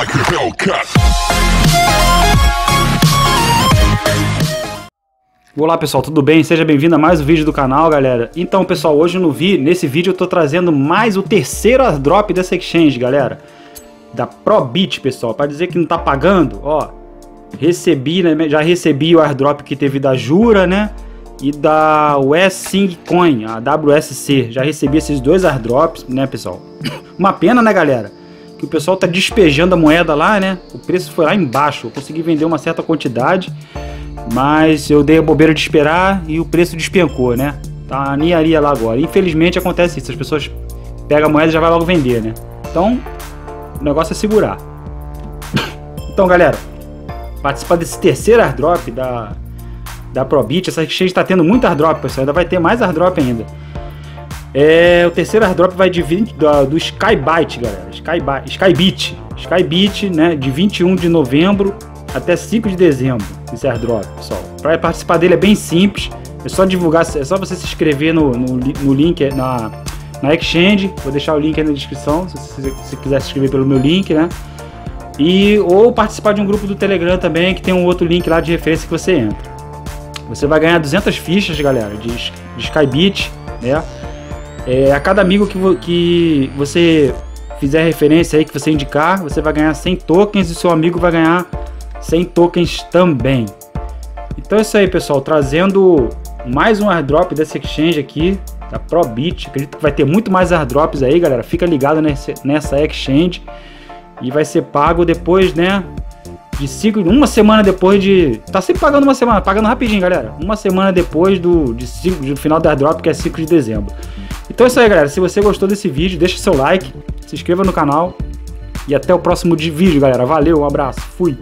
like a. Olá pessoal, tudo bem? Seja bem-vindo a mais um vídeo do canal, galera. Então, pessoal, hoje no vi, nesse vídeo eu tô trazendo mais o terceiro airdrop dessa exchange, galera. Da Probit, pessoal, para dizer que não tá pagando, ó. Recebi, né, já recebi o airdrop que teve da Jura, né? E da Wessing Coin, a WSC. Já recebi esses dois airdrops, né, pessoal? Uma pena, né, galera? Que o pessoal tá despejando a moeda lá, né? O preço foi lá embaixo. Eu consegui vender uma certa quantidade. Mas eu dei a bobeira de esperar e o preço despencou, né? Tá ninharia lá agora. Infelizmente acontece isso, as pessoas pegam a moeda e já vai logo vender, né? Então, o negócio é segurar. então, galera, participar desse terceiro airdrop da, da Probit. Essa exchange está tendo muito airdrop, pessoal. Ainda vai ter mais airdrop ainda. É, o terceiro airdrop vai de 20, do, do Skybyte, galera. Skybyte, Skybit. Skybit, né? De 21 de novembro até 5 de dezembro. Esse airdrop, pessoal. Para participar dele é bem simples. É só divulgar, é só você se inscrever no, no, no link na, na Exchange. Vou deixar o link aí na descrição, se você se quiser se inscrever pelo meu link, né? E ou participar de um grupo do Telegram também, que tem um outro link lá de referência que você entra. Você vai ganhar 200 fichas, galera, de, de Skybit, né? É, a cada amigo que, vo, que você fizer referência aí, que você indicar, você vai ganhar 100 tokens e seu amigo vai ganhar 100 tokens também. Então é isso aí, pessoal, trazendo mais um airdrop dessa exchange aqui, da Probit. Acredito que vai ter muito mais airdrops aí, galera. Fica ligado nesse, nessa exchange. E vai ser pago depois, né? De cinco, uma semana depois de. Tá sempre pagando uma semana, pagando rapidinho, galera. Uma semana depois do, de cinco, do final do airdrop, que é 5 de dezembro. Então é isso aí, galera. Se você gostou desse vídeo, deixa seu like, se inscreva no canal. E até o próximo vídeo, galera. Valeu, um abraço, fui!